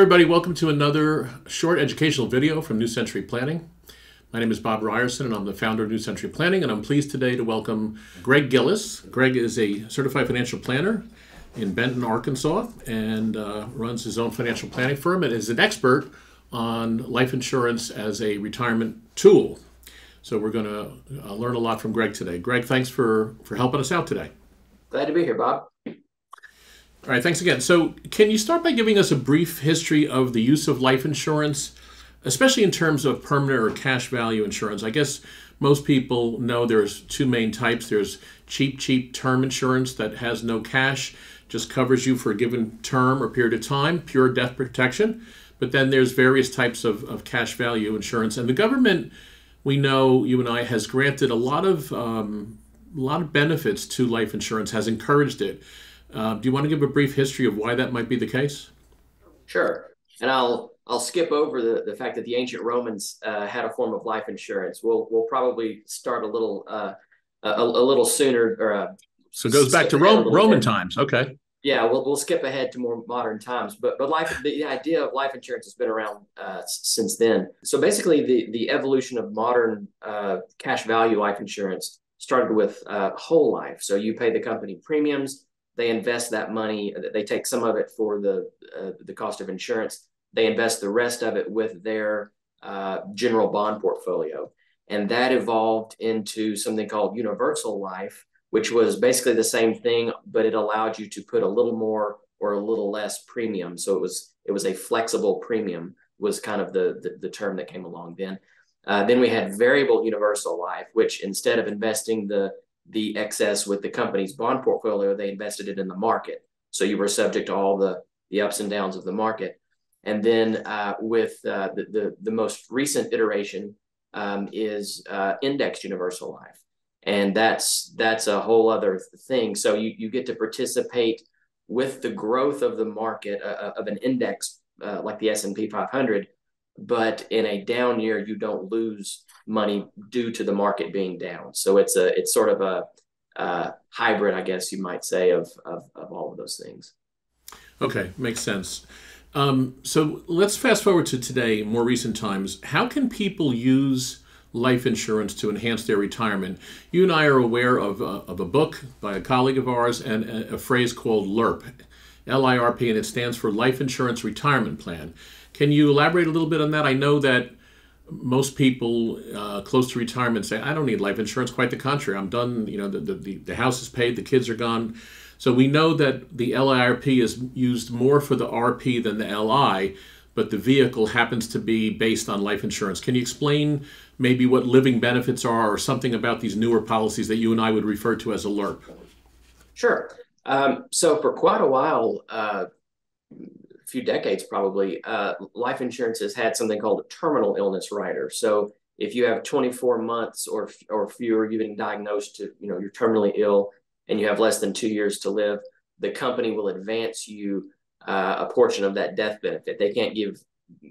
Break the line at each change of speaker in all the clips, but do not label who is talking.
everybody, welcome to another short educational video from New Century Planning. My name is Bob Ryerson and I'm the founder of New Century Planning and I'm pleased today to welcome Greg Gillis. Greg is a certified financial planner in Benton, Arkansas and uh, runs his own financial planning firm and is an expert on life insurance as a retirement tool. So we're going to uh, learn a lot from Greg today. Greg, thanks for, for helping us out today.
Glad to be here, Bob.
All right, thanks again. So, can you start by giving us a brief history of the use of life insurance, especially in terms of permanent or cash value insurance? I guess most people know there's two main types. There's cheap, cheap term insurance that has no cash, just covers you for a given term or period of time, pure death protection. But then there's various types of, of cash value insurance, and the government, we know, you and I, has granted a lot of um, a lot of benefits to life insurance, has encouraged it. Uh, do you want to give a brief history of why that might be the case?
Sure, and I'll I'll skip over the, the fact that the ancient Romans uh, had a form of life insurance. We'll we'll probably start a little uh, a, a, little sooner. Or, uh,
so it goes back to Rome, Roman bit. times. Okay.
Yeah, we'll, we'll skip ahead to more modern times, but but life the, idea of life insurance has been around uh, since then. So basically, the the evolution of modern uh, cash value life insurance started with whole life. So you pay the company premiums they invest that money. They take some of it for the uh, the cost of insurance. They invest the rest of it with their uh, general bond portfolio, and that evolved into something called universal life, which was basically the same thing, but it allowed you to put a little more or a little less premium. So it was it was a flexible premium was kind of the the, the term that came along then. Uh, then we had variable universal life, which instead of investing the the excess with the company's bond portfolio, they invested it in the market. So you were subject to all the, the ups and downs of the market. And then uh, with uh, the, the, the, most recent iteration um, is uh, indexed universal life. And that's that's a whole other thing. So you, you get to participate with the growth of the market uh, uh, of an index uh, like the S&P 500 but in a down year you don't lose money due to the market being down. So it's a it's sort of a, a hybrid i guess you might say of, of, of all of those things.
Okay makes sense. Um, so let's fast forward to today more recent times. How can people use life insurance to enhance their retirement? You and i are aware of, uh, of a book by a colleague of ours and a, a phrase called lirp lirp and it stands for life insurance retirement plan can you elaborate a little bit on that? I know that most people uh, close to retirement say, I don't need life insurance. Quite the contrary. I'm done. You know, the, the, the house is paid, the kids are gone. So we know that the LIRP is used more for the RP than the LI, but the vehicle happens to be based on life insurance. Can you explain maybe what living benefits are or something about these newer policies that you and I would refer to as a LIRP?
Sure. Um, so for quite a while, uh, few decades probably, uh, life insurance has had something called a terminal illness rider. So if you have 24 months or or fewer, you've been diagnosed to you know you're terminally ill and you have less than two years to live, the company will advance you uh, a portion of that death benefit. They can't give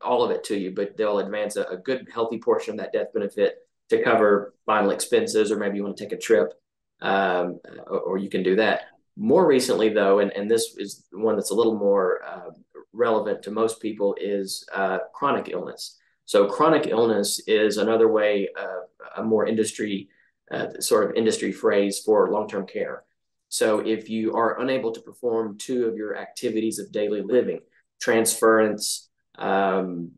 all of it to you, but they'll advance a, a good healthy portion of that death benefit to cover final expenses, or maybe you want to take a trip, um, or, or, you can do that. More recently, though, and, and this is one that's a little more uh, relevant to most people is uh, chronic illness. So chronic illness is another way, uh, a more industry uh, sort of industry phrase for long-term care. So if you are unable to perform two of your activities of daily living, transference, um,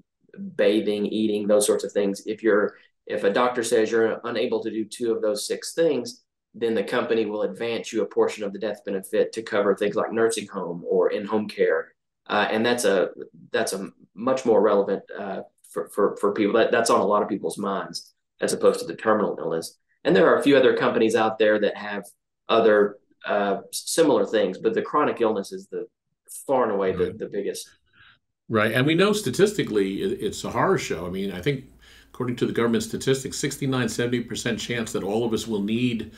bathing, eating, those sorts of things, if you're if a doctor says you're unable to do two of those six things, then the company will advance you a portion of the death benefit to cover things like nursing home or in-home care uh, and that's a that's a much more relevant uh, for, for for people. That, that's on a lot of people's minds as opposed to the terminal illness. And there are a few other companies out there that have other uh, similar things, but the chronic illness is the far and away right. the, the biggest.
Right, and we know statistically it's a horror show. I mean, I think according to the government statistics, 69, 70% chance that all of us will need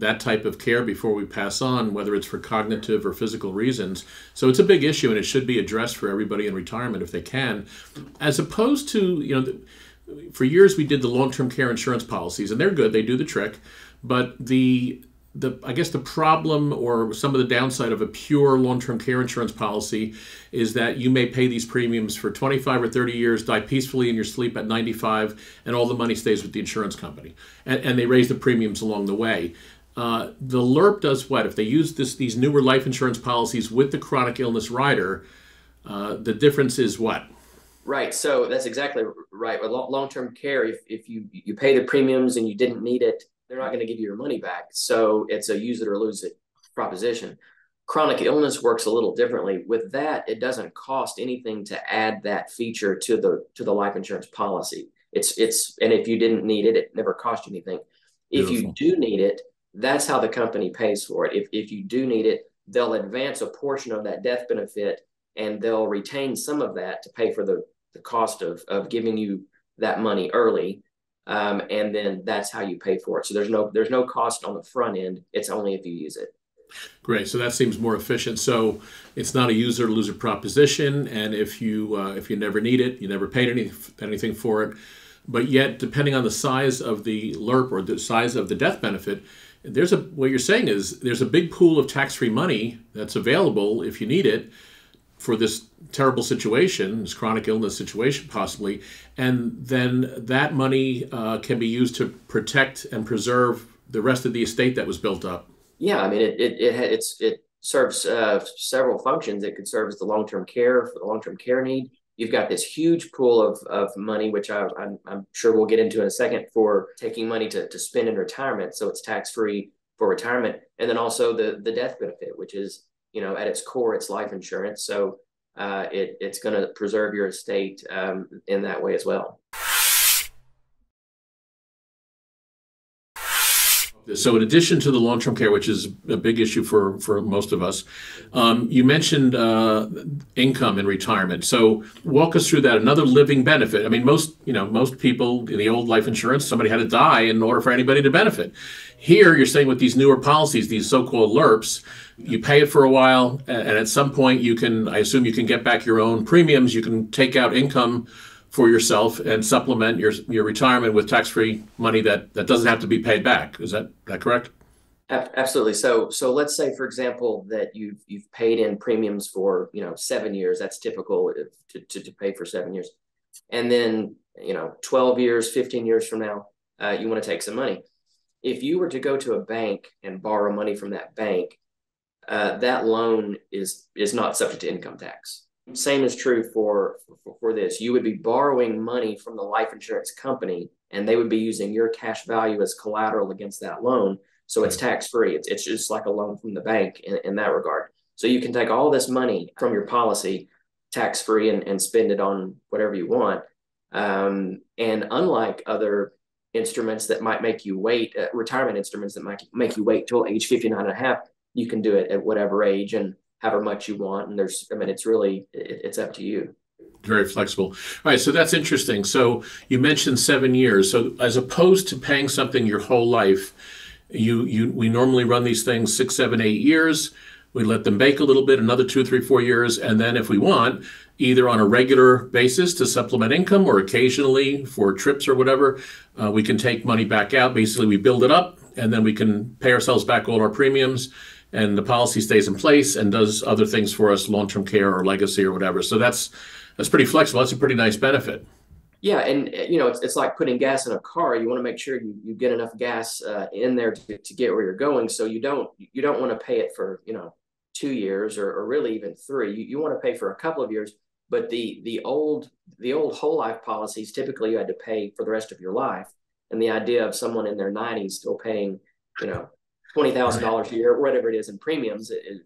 that type of care before we pass on, whether it's for cognitive or physical reasons. So it's a big issue, and it should be addressed for everybody in retirement if they can, as opposed to you know. For years, we did the long-term care insurance policies, and they're good; they do the trick. But the the I guess the problem or some of the downside of a pure long-term care insurance policy is that you may pay these premiums for 25 or 30 years, die peacefully in your sleep at 95, and all the money stays with the insurance company, and, and they raise the premiums along the way. Uh, the LIRP does what? If they use this these newer life insurance policies with the chronic illness rider, uh, the difference is what?
Right. So that's exactly right. With long-term care, if, if you you pay the premiums and you didn't need it, they're not going to give you your money back. So it's a use it or lose it proposition. Chronic illness works a little differently. With that, it doesn't cost anything to add that feature to the to the life insurance policy. It's it's and if you didn't need it, it never cost you anything. Beautiful. If you do need it, that's how the company pays for it. If if you do need it, they'll advance a portion of that death benefit and they'll retain some of that to pay for the, the cost of, of giving you that money early um, and then that's how you pay for it. So there's no there's no cost on the front end. It's only if you use it.
Great. So that seems more efficient. So it's not a user loser proposition, and if you uh, if you never need it, you never paid any anything for it. But yet, depending on the size of the LIRP or the size of the death benefit, there's a what you're saying is there's a big pool of tax free money that's available if you need it for this terrible situation, this chronic illness situation, possibly, and then that money uh, can be used to protect and preserve the rest of the estate that was built up.
Yeah, I mean, it it, it it's it serves uh, several functions. It could serve as the long term care for the long term care need. You've got this huge pool of, of money, which I, I'm, I'm sure we'll get into in a second, for taking money to, to spend in retirement. So it's tax free for retirement. And then also the, the death benefit, which is you know, at its core, it's life insurance. So uh, it, it's going to preserve your estate um, in that way as well.
So, in addition to the long-term care, which is a big issue for for most of us, um, you mentioned uh, income in retirement. So, walk us through that. Another living benefit. I mean, most you know, most people in the old life insurance, somebody had to die in order for anybody to benefit. Here, you're saying with these newer policies, these so-called LIRPs, you pay it for a while, and at some point, you can. I assume you can get back your own premiums. You can take out income for yourself and supplement your your retirement with tax free money that that doesn't have to be paid back. Is that that correct?
Absolutely. So so let's say for example that you've you've paid in premiums for you know seven years. That's typical to to, to pay for seven years, and then you know twelve years, fifteen years from now, uh, you want to take some money. If you were to go to a bank and borrow money from that bank, uh, that loan is is not subject to income tax. Same is true for, for, for this. You would be borrowing money from the life insurance company, and they would be using your cash value as collateral against that loan. So it's tax free. It's, it's just like a loan from the bank in, in that regard. So you can take all this money from your policy tax free and, and spend it on whatever you want. Um, and unlike other instruments that might make you wait, uh, retirement instruments that might make you wait till age 59 and a half, you can do it at whatever age. And however much you want. And there's, I mean, it's really, it, it's up to you.
Very flexible. All right, so that's interesting. So you mentioned seven years. So as opposed to paying something your whole life, you you we normally run these things six, seven, eight years. We let them bake a little bit, another two, three, four years, and then if we want, either on a regular basis to supplement income or occasionally for trips or whatever, uh, we can take money back out. Basically, we build it up, and then we can pay ourselves back all our premiums and the policy stays in place and does other things for us, long-term care or legacy or whatever. So that's that's pretty flexible. That's a pretty nice benefit.
Yeah, and you know it's, it's like putting gas in a car. You want to make sure you, you get enough gas uh, in there to, to get where you're going. So you don't you don't want to pay it for you know two years or, or really even three. You, you want to pay for a couple of years. But the the old the old whole life policies typically you had to pay for the rest of your life. And the idea of someone in their 90s still paying you know twenty thousand dollars a year, whatever it is in premiums, it, it,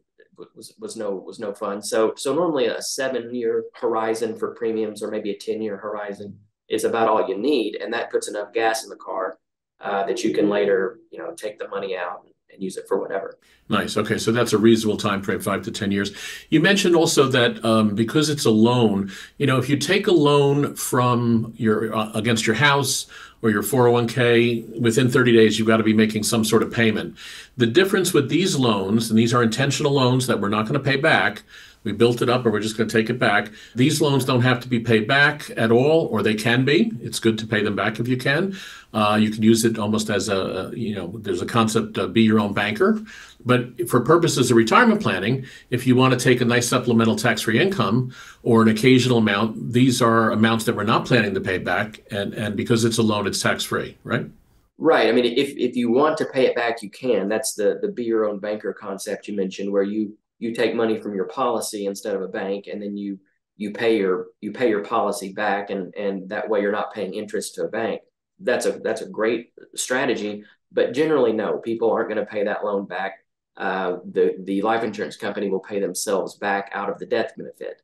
was was no was no fun. So so normally a seven year horizon for premiums or maybe a ten year horizon is about all you need, and that puts enough gas in the car uh, that you can later you know take the money out and use it for whatever.
Nice. Okay, so that's a reasonable time frame, five to ten years. You mentioned also that um, because it's a loan, you know, if you take a loan from your uh, against your house or your 401k, within 30 days, you've got to be making some sort of payment. The difference with these loans, and these are intentional loans that we're not going to pay back, We built it up or we're just going to take it back. These loans don't have to be paid back at all, or they can be. It's good to pay them back if you can. Uh, you can use it almost as a, you know, there's a concept be your own banker. But for purposes of retirement planning, if you want to take a nice supplemental tax free income or an occasional amount, these are amounts that we're not planning to pay back. And, and because it's a loan, it's tax free, right?
Right. I mean, if, if you want to pay it back, you can. That's the, the be your own banker concept you mentioned, where you you take money from your policy instead of a bank, and then you you pay your you pay your policy back, and and that way you're not paying interest to a bank. That's a that's a great strategy, but generally no, people aren't going to pay that loan back. Uh, the the life insurance company will pay themselves back out of the death benefit.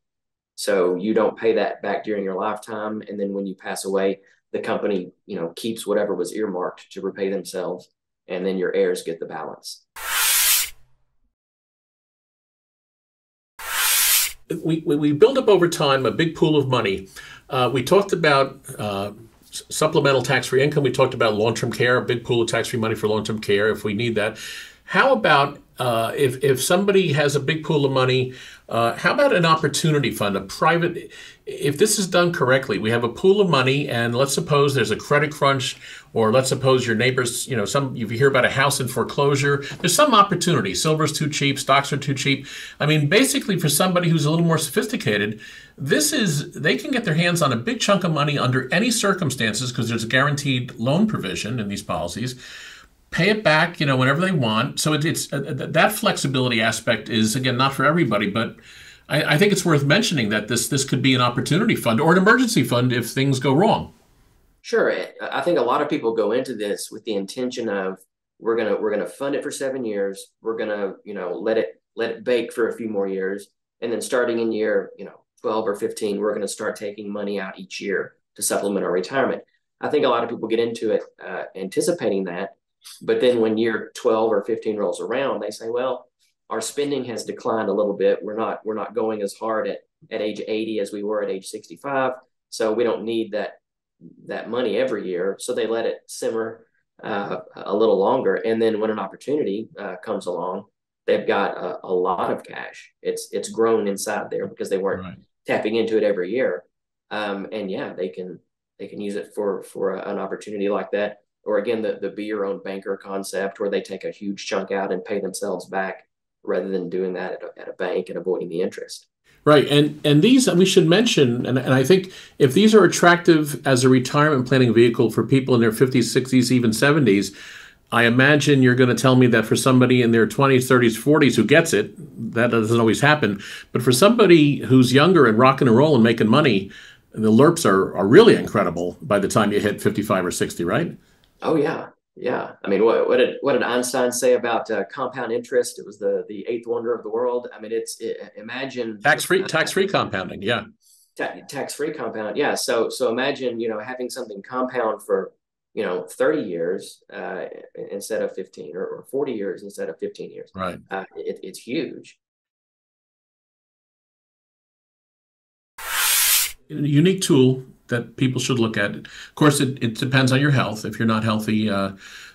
So you don't pay that back during your lifetime, and then when you pass away, the company you know keeps whatever was earmarked to repay themselves, and then your heirs get the balance.
We, we build up over time a big pool of money. Uh, we talked about uh, supplemental tax free income. We talked about long term care, a big pool of tax free money for long term care if we need that. How about uh, if, if somebody has a big pool of money, uh, how about an opportunity fund, a private? If this is done correctly, we have a pool of money, and let's suppose there's a credit crunch, or let's suppose your neighbors, you know, some if you hear about a house in foreclosure, there's some opportunity. Silver's too cheap, stocks are too cheap. I mean, basically, for somebody who's a little more sophisticated, this is they can get their hands on a big chunk of money under any circumstances because there's a guaranteed loan provision in these policies pay it back, you know, whenever they want. So it, it's uh, that flexibility aspect is again not for everybody, but I, I, think it's worth mentioning that this this could be an opportunity fund or an emergency fund if things go wrong.
Sure, I think a lot of people go into this with the intention of we're gonna we're gonna fund it for seven years. We're gonna you know let it let it bake for a few more years, and then starting in year you know twelve or fifteen, we're gonna start taking money out each year to supplement our retirement. I think a lot of people get into it uh, anticipating that, but then when year 12 or 15 rolls around, they say, well, our spending has declined a little bit. We're not we're not going as hard at, at age 80 as we were at age 65. So we don't need that that money every year. So they let it simmer uh, a little longer. And then when an opportunity uh, comes along, they've got a, a, lot of cash. It's it's grown inside there because they weren't right. tapping into it every year. Um, and yeah, they can they can use it for for a, an opportunity like that or again the, the be your own banker concept where they take a huge chunk out and pay themselves back rather than doing that at a, at a bank and avoiding the interest
right and and these we should mention and, and i think if these are attractive as a retirement planning vehicle for people in their 50s 60s even 70s I imagine you're going to tell me that for somebody in their 20s, 30s, 40s who gets it, that doesn't always happen. But for somebody who's younger and rocking and rolling, making money, the LIRPs are, are really incredible by the time you hit 55 or 60, right?
Oh yeah, yeah. I mean, what, what did what did Einstein say about uh, compound interest? It was the the eighth wonder of the world. I mean, it's it, imagine
tax free tax free compounding. Yeah,
ta- tax free compound. Yeah. So so imagine you know having something compound for you know 30 years uh, instead of 15 or, or 40 years instead of 15 years.
Right.
Uh, it, it's huge.
Unique tool that people should look at. Of course, it, it depends on your health. If you're not healthy, uh,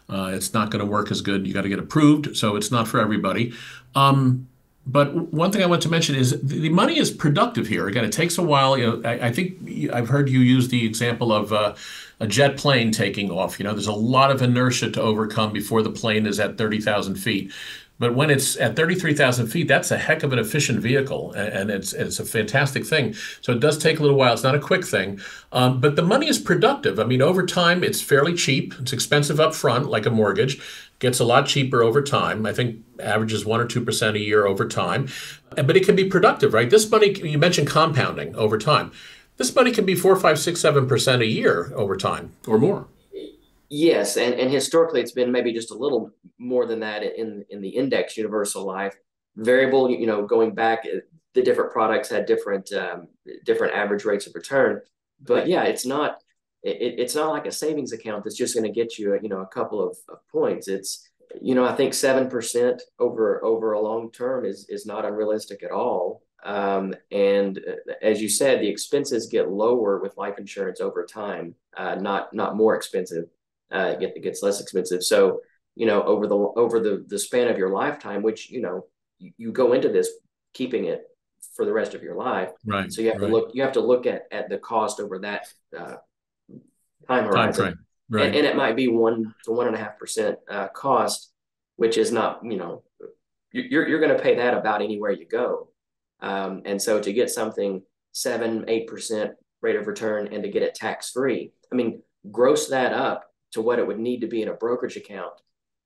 uh, it's not going to work as good. You got to get approved, so it's not for everybody. Um, but one thing I want to mention is the money is productive here. Again, it takes a while. You know, I, I think I've heard you use the example of uh, a jet plane taking off. You know, there's a lot of inertia to overcome before the plane is at 30,000 feet. But when it's at 33,000 feet, that's a heck of an efficient vehicle, and it's it's a fantastic thing. So it does take a little while. It's not a quick thing, um, but the money is productive. I mean, over time, it's fairly cheap. It's expensive up front, like a mortgage. Gets a lot cheaper over time. I think averages one or two percent a year over time, but it can be productive, right? This money you mentioned compounding over time. This money can be four, five, six, seven percent a year over time or more.
Yes, and, and historically it's been maybe just a little more than that in in the index universal life variable. You know, going back, uh, the different products had different um, different average rates of return. But yeah, it's not it, it's not like a savings account that's just going to get you you know a couple of, of points. It's you know I think seven percent over over a long term is is not unrealistic at all. Um, and uh, as you said, the expenses get lower with life insurance over time, uh, not not more expensive uh, it gets less expensive. So, you know, over the over the the span of your lifetime, which you know you, you go into this keeping it for the rest of your life.
Right.
So you have
right.
to look you have to look at at the cost over that uh, time horizon.
Time. Right.
And, and, it might be one to one and a half percent uh, cost, which is not you know you're you're going to pay that about anywhere you go. Um, and so to get something seven eight percent rate of return and to get it tax free, I mean gross that up to what it would need to be in a brokerage account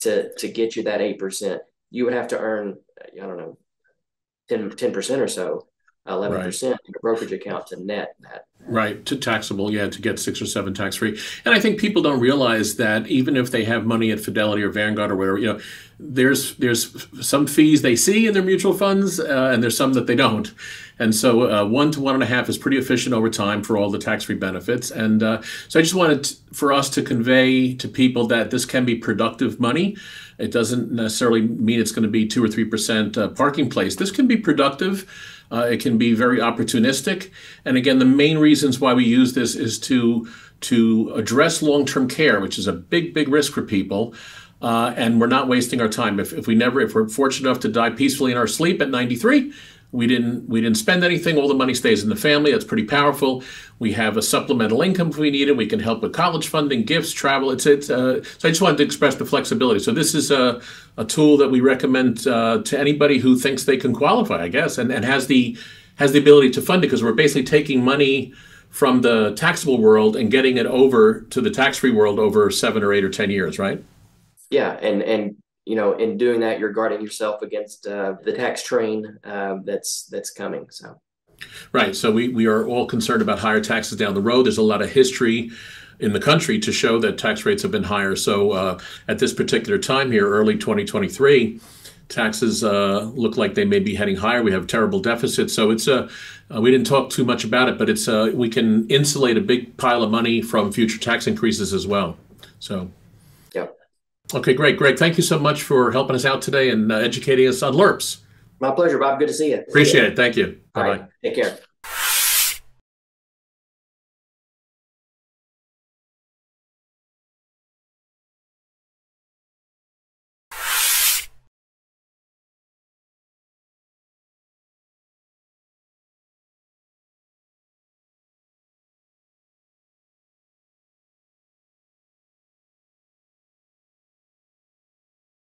to to get you that eight percent. You would have to earn I don't know 10 percent or so, eleven percent in a brokerage account to net that.
Right, to taxable, yeah, to get six or seven tax free. And I think people don't realize that even if they have money at Fidelity or Vanguard or whatever, you know, there's there's some fees they see in their mutual funds, uh, and there's some that they don't. And so uh, one to one and a half is pretty efficient over time for all the tax free benefits. And uh, so I just wanted to, for us to convey to people that this can be productive money. It doesn't necessarily mean it's going to be two or three percent uh, parking place. This can be productive. Uh, it can be very opportunistic. And again, the main reasons why we use this is to to address long-term care, which is a big, big risk for people. Uh, and we're not wasting our time. If, if we never, if we're fortunate enough to die peacefully in our sleep at 93, we didn't we didn't spend anything. All the money stays in the family. That's pretty powerful. We have a supplemental income if we need it. We can help with college funding, gifts, travel. It's it's. Uh, so I just wanted to express the flexibility. So this is a, a tool that we recommend uh, to anybody who thinks they can qualify, I guess, and, and has the has the ability to fund it because we're basically taking money from the taxable world and getting it over to the tax-free world over seven or eight or ten years, right?
Yeah, and and you know, in doing that, you're guarding yourself against uh, the tax train uh, that's that's coming. So,
right. So we we are all concerned about higher taxes down the road. There's a lot of history in the country to show that tax rates have been higher. So uh, at this particular time here, early 2023. Taxes uh, look like they may be heading higher. We have terrible deficits, so it's a. Uh, we didn't talk too much about it, but it's uh, we can insulate a big pile of money from future tax increases as well. So Okay, great, Greg. Thank you so much for helping us out today and uh, educating us on LIRPs.
My pleasure, Bob. Good to see you.
Appreciate it. Thank you.
Bye bye. Take care.